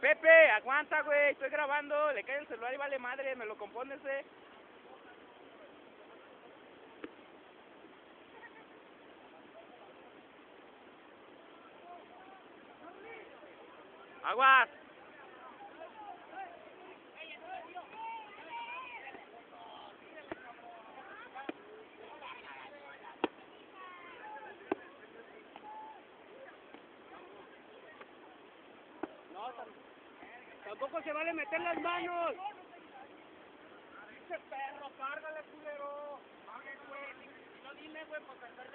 Pepe, aguanta, güey, estoy grabando, le cae el celular y vale madre, me lo compones, eh. Aguas. Tampoco se vale meter las manos. Ese perro, cárgale, culero. No dime, güey, de